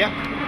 Yeah.